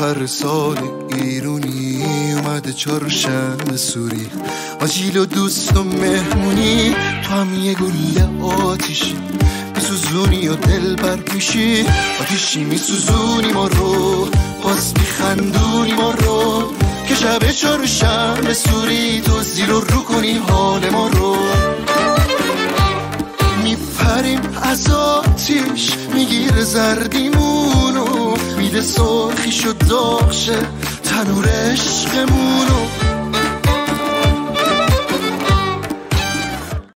هر سال ایرونی اومده چهارشنبه سوری. آجیل و دوست و مهمونی تو هم یه گله آتیشی. میسوزونی و دل برکشی آتیشی میسوزونی ما رو. باز میخندونی ما رو. که شب چهارشنبه سوری تو زیر و رو کنی حال ما رو. میپریم از آتیش می‌گیره زردیمونو میده سرخیش و داغشه تنور عشقمونو